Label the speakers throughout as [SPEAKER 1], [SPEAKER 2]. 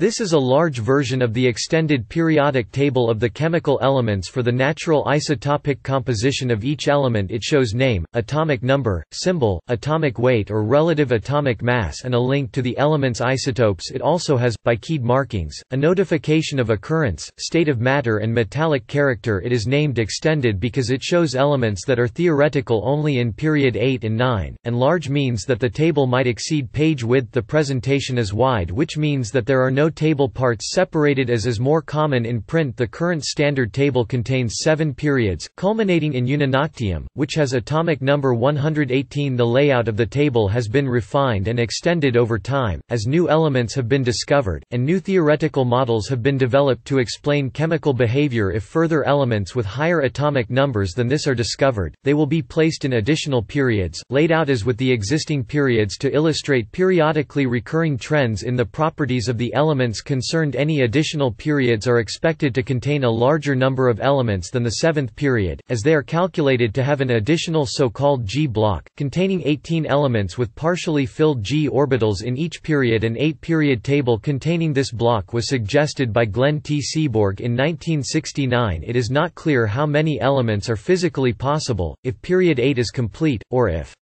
[SPEAKER 1] This is a large version of the extended periodic table of the chemical elements for the natural isotopic composition of each element. It shows name, atomic number, symbol, atomic weight or relative atomic mass and a link to the element's isotopes. It also has, by keyed markings, a notification of occurrence, state of matter and metallic character. It is named extended because it shows elements that are theoretical only in period 8 and 9, and large means that the table might exceed page width. The presentation is wide which means that there are no table parts separated as is more common in print. The current standard table contains seven periods, culminating in Ununoctium, which has atomic number 118 The layout of the table has been refined and extended over time, as new elements have been discovered, and new theoretical models have been developed to explain chemical behavior. If further elements with higher atomic numbers than this are discovered, they will be placed in additional periods, laid out as with the existing periods to illustrate periodically recurring trends in the properties of the element elements concerned any additional periods are expected to contain a larger number of elements than the seventh period, as they are calculated to have an additional so-called G block, containing 18 elements with partially filled G orbitals in each period An eight-period table containing this block was suggested by Glenn T. Seaborg in 1969 It is not clear how many elements are physically possible, if period 8 is complete, or if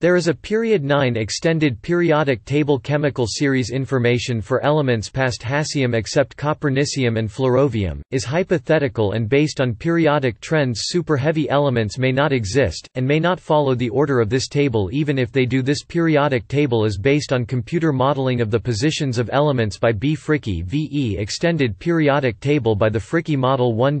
[SPEAKER 1] there is a period 9 extended periodic table chemical series information for elements past hassium except copernicium and flerovium, is hypothetical and based on periodic trends superheavy elements may not exist, and may not follow the order of this table even if they do this periodic table is based on computer modeling of the positions of elements by B. Fricke VE extended periodic table by the Fricke model 1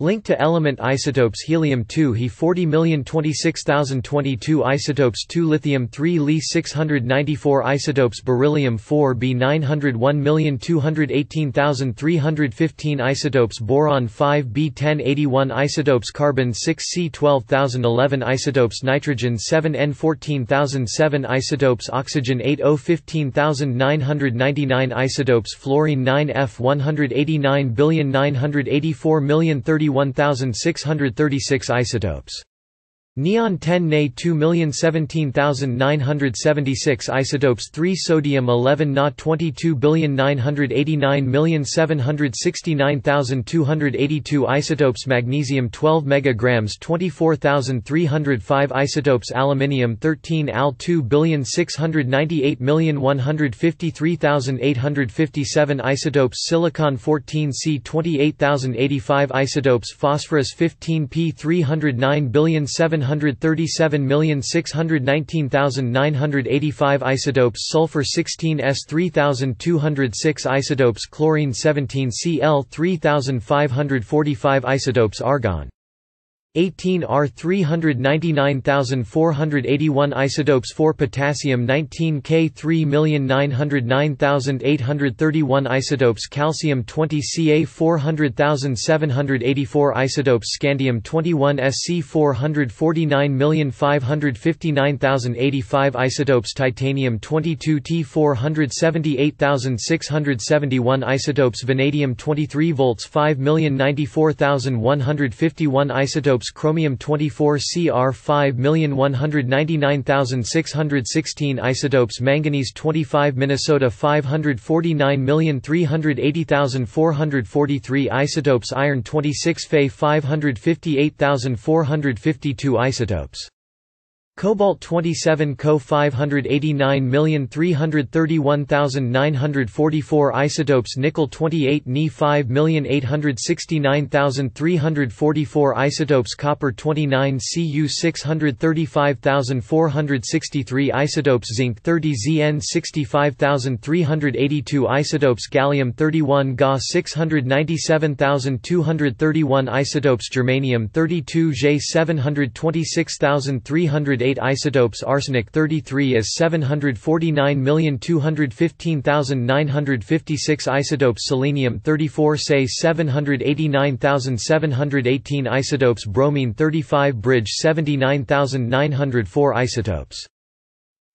[SPEAKER 1] Link to element isotopes helium-2 He 40026022 isotopes 2 lithium-3 Li 694 isotopes beryllium-4 B 901218,315 isotopes boron-5 B 1081 isotopes carbon-6 C 12011 isotopes nitrogen-7 N 14007 isotopes oxygen-8 O 15999 isotopes fluorine-9 F 189,984,030 31,636 isotopes Neon 10 Na 2017976 isotopes 3 Sodium 11 Na 22,989,769,282 isotopes Magnesium 12 megagrams 24,305 isotopes Aluminium 13 Al 2,698,153,857 isotopes Silicon 14 C 28085 isotopes Phosphorus 15 P 309 billion 7 137,619,985 isotopes sulfur 16 S 3206 isotopes chlorine 17 Cl 3545 isotopes argon 18 R 399,481 isotopes 4 potassium 19 K 3,909,831 isotopes calcium 20 Ca 400,784 isotopes scandium 21 Sc 449,559,085 isotopes titanium 22 T 478,671 isotopes vanadium 23 volts 5,094,151 isotopes chromium 24 Cr 5,199,616 isotopes manganese 25 Minnesota 549,380,443 isotopes iron 26 Fe 558,452 isotopes Cobalt 27 Co 589331944 isotopes Nickel 28 Ni 5869344 isotopes Copper 29 Cu 635463 isotopes Zinc 30 Zn 65382 isotopes Gallium 31 Ga 697231 isotopes Germanium 32 J 726300 708 isotopes Arsenic 33 as 749215956 isotopes Selenium 34 say 789718 isotopes Bromine 35 Bridge 79904 isotopes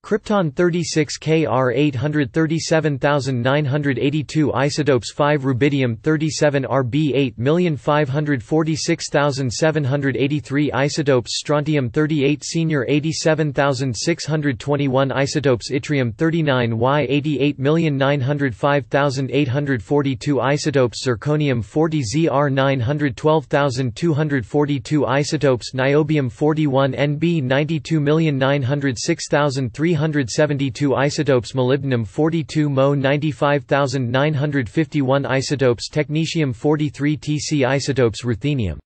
[SPEAKER 1] Krypton 36 Kr 837982 isotopes 5 Rubidium 37 Rb 8546783 isotopes Strontium 38 Senior 87621 isotopes Yttrium 39 Y 88905842 isotopes Zirconium 40 Zr 912242 isotopes Niobium 41 Nb 929063 372 isotopes molybdenum 42 Mo 95951 isotopes technetium 43 Tc isotopes ruthenium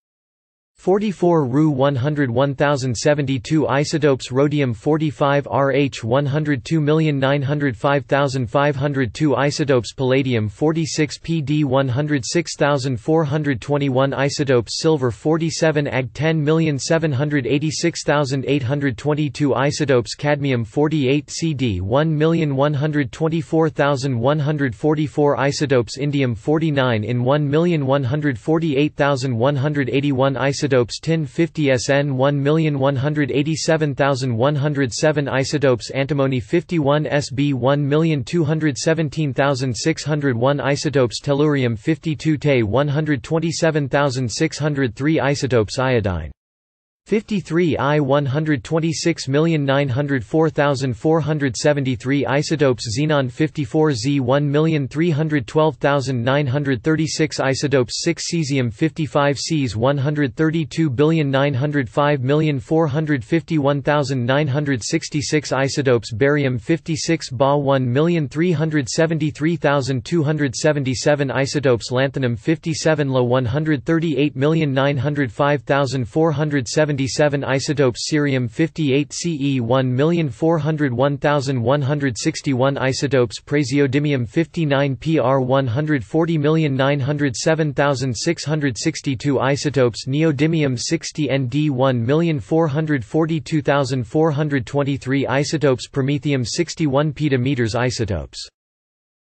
[SPEAKER 1] 44 Ru 101072 isotopes rhodium 45 Rh 102905502 isotopes palladium 46 Pd 106421 isotopes silver 47 Ag 10786822 isotopes cadmium 48 Cd 1124144 isotopes indium 49 in 1148181 isotopes isotopes tin 50 SN 1187107 isotopes antimony 51 SB 1217601 isotopes tellurium 52 Te 127603 isotopes iodine 53 I 126904473 isotopes xenon 54 Z 1312936 isotopes 6 cesium 55 Cs 1329095451966 isotopes barium 56 Ba 1373277 isotopes lanthanum 57 La 138905470 77 isotopes cerium 58 Ce 1401161 isotopes praseodymium 59 Pr 140907662 isotopes neodymium 60 Nd 1442423 isotopes promethium 61 petameters isotopes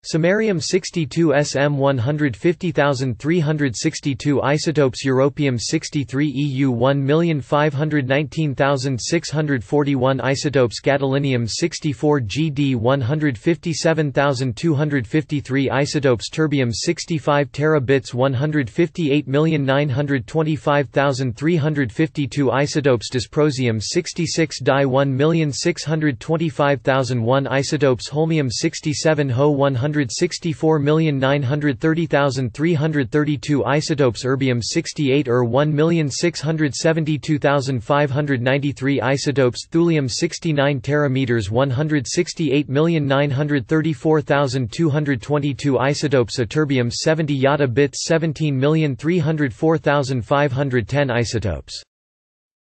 [SPEAKER 1] Samarium 62 SM 150362 isotopes Europium 63 EU 1519641 isotopes Gadolinium 64 GD 157253 isotopes Terbium 65 terabits 158925352 isotopes Dysprosium 66 Di 1625001 isotopes Holmium 67 Ho 100 164930332 isotopes Erbium 68 Ur 1672593 isotopes Thulium 69 terameters 168934222 isotopes Ytterbium 70 Yada bits 17304510 isotopes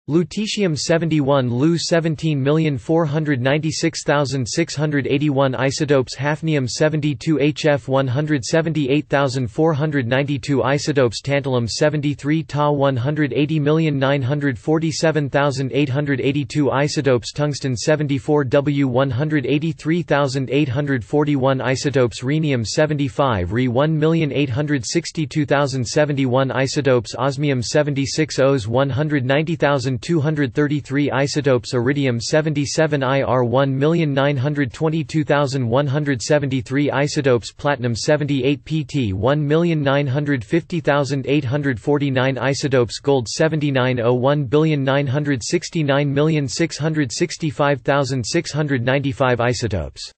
[SPEAKER 1] Lutetium 71 Lu 17496681 isotopes Hafnium 72 HF 178492 isotopes Tantalum 73 Ta 180947882 isotopes Tungsten 74 W 183841 isotopes Rhenium 75 Re 1862071 isotopes Osmium 76 Os 190,000 233 isotopes iridium 77 IR 1922173 isotopes platinum 78 PT 1950849 isotopes gold 79 01969665,695 isotopes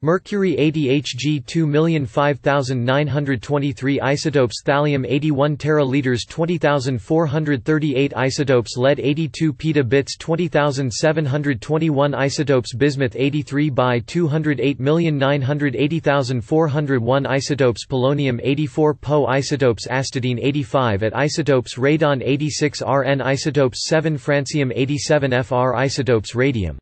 [SPEAKER 1] Mercury 80 Hg 2005923 isotopes Thallium 81 teraliters 20438 isotopes Lead 82 petabits 20721 isotopes Bismuth 83 by 208980401 isotopes Polonium 84 Po isotopes Astatine 85 at isotopes Radon 86 Rn isotopes 7 Francium 87 Fr isotopes Radium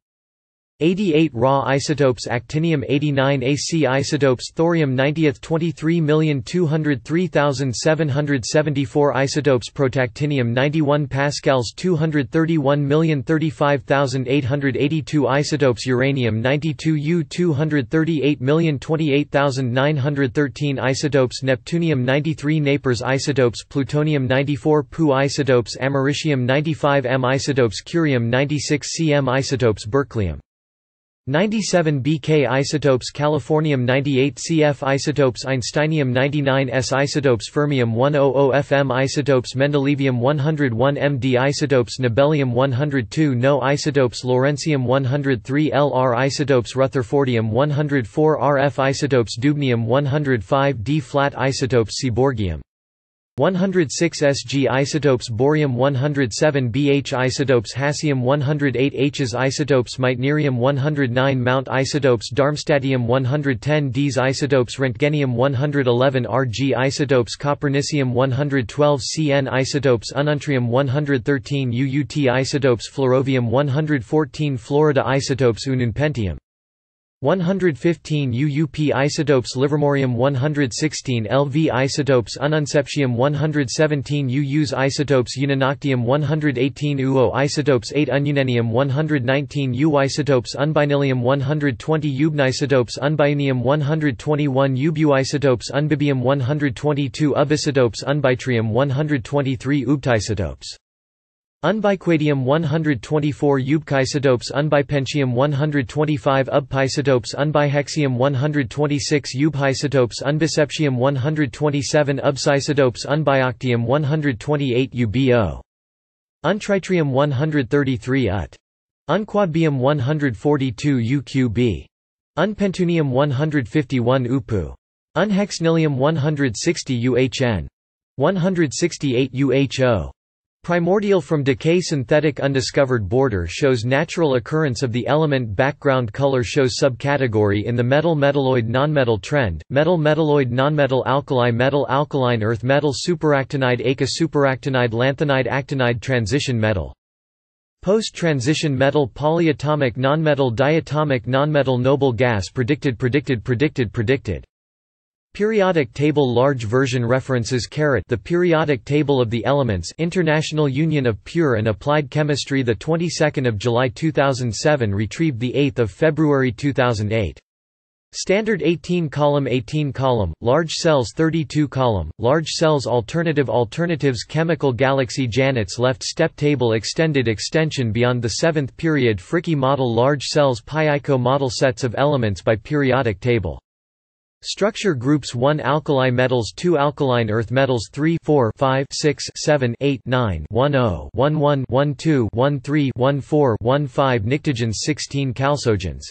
[SPEAKER 1] 88 raw isotopes actinium 89 AC isotopes thorium 90th 23203774 isotopes protactinium 91 pascals 231035882 isotopes uranium 92 U 238028913 isotopes neptunium 93 napers isotopes plutonium 94 Pu isotopes americium 95 M isotopes curium 96 Cm isotopes berkelium 97 Bk isotopes Californium 98 Cf isotopes Einsteinium 99 S isotopes Fermium 100 Fm isotopes Mendelevium 101 Md isotopes Nobelium 102 No isotopes Lawrencium 103 Lr isotopes Rutherfordium 104 Rf isotopes Dubnium 105 D flat isotopes Seaborgium 106 Sg isotopes Bohrium 107 Bh isotopes Hassium 108 Hs isotopes Meitnerium 109 Mount isotopes Darmstadtium 110 Ds isotopes Roentgenium 111 Rg isotopes Copernicium 112 Cn isotopes Ununtrium 113 UUT isotopes Flerovium 114 Florida isotopes Ununpentium 115 UUP isotopes Livermorium 116 LV isotopes Ununseptium 117 UUs isotopes Ununoctium 118 UO isotopes 8 Ununenium 119 U isotopes Unbinilium-120 Ubnisotopes Unbiunium 121 Ubu isotopes Unbibium 122 Ubisotopes Unbitrium 123 Ubtisotopes Unbiquadium 124 Ubkisotopes Unbipentium 125 Ubpisotopes Unbihexium 126 Ubhisotopes Unbiseptium 127 Ubsisotopes Unbioctium 128 UBO Untritrium 133 UT Unquadbium 142 UQB Unpentunium 151 UPU Unhexnilium 160 UHN 168 UHO Primordial from decay synthetic undiscovered border shows natural occurrence of the element background color shows subcategory in the metal metalloid nonmetal trend, metal metalloid nonmetal alkali metal alkaline earth metal superactinide aka superactinide lanthanide actinide transition metal. Post-transition metal polyatomic nonmetal diatomic nonmetal noble gas predicted predicted predicted predicted Periodic table large version references The periodic table of the elements International Union of Pure and Applied Chemistry the 22nd of July 2007 retrieved the 8th of February 2008 Standard 18 column 18 column large cells 32 column large cells alternative alternatives chemical galaxy Janet's left step table extended extension beyond the 7th period Fricke model large cells Pyykkö model sets of elements by periodic table Structure groups 1 Alkali metals 2 Alkaline earth metals 3 4 5 6 7 8 9 1 0 1 1 1 2 1 3 1 4 1 5 Pnictogens 16 Chalcogens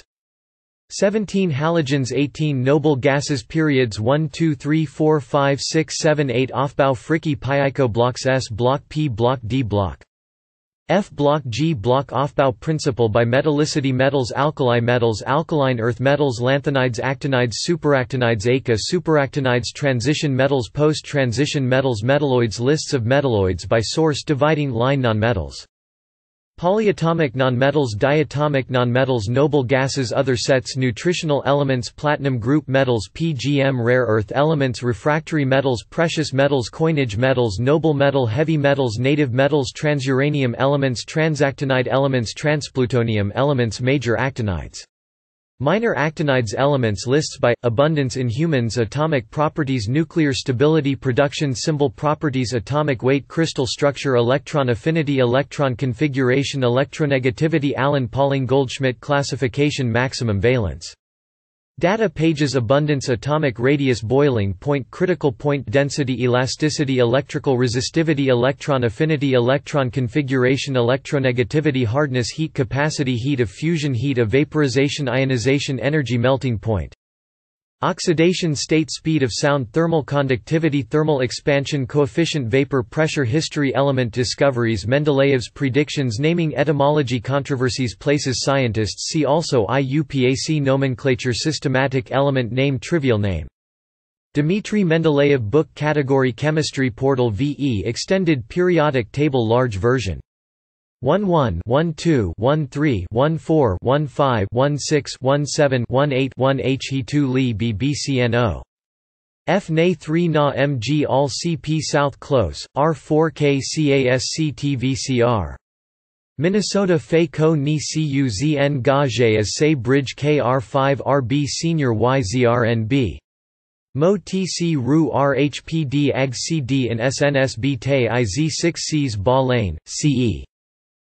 [SPEAKER 1] 17 halogens 18 noble gases periods 1 2 3 4 5 6 7 8 Aufbau Fricke Pyykkö blocks S block P block D block F block G block Aufbau principle by metallicity metals alkali metals alkaline earth metals lanthanides actinides superactinides aka superactinides transition metals post-transition metals metalloids lists of metalloids by source dividing line nonmetals Polyatomic nonmetals diatomic nonmetals noble gases other sets nutritional elements platinum group metals PGM rare earth elements refractory metals precious metals coinage metals noble metal heavy metals native metals transuranium elements transactinide elements transplutonium elements major actinides Minor actinides elements lists by, abundance in humans Atomic properties Nuclear stability Production symbol Properties Atomic weight Crystal structure Electron affinity Electron configuration Electronegativity Allen Pauling Goldschmidt classification Maximum valence Data pages Abundance Atomic radius Boiling point Critical point density Elasticity Electrical resistivity Electron affinity Electron configuration Electronegativity Hardness Heat capacity Heat of fusion Heat of vaporization Ionization Energy Melting point Oxidation state speed of sound thermal conductivity thermal expansion coefficient vapor pressure history element discoveries Mendeleev's predictions naming etymology controversies places scientists see also IUPAC nomenclature systematic element name trivial name. Dmitry Mendeleev book category chemistry portal VE extended periodic table large version 11 12 13 14 15 16 17 18 1 He 2 Li BBCNO F Na 3 Na Mg All CP South Close, R4K CASC TVCR. Minnesota Fe Ko Ni Cuzn Gage as Say Bridge KR5 RB Senior YZRNB. Mo TC Ru RHPD AG CD in SNSD Te IZ 6 Cs Ba Lane, CE.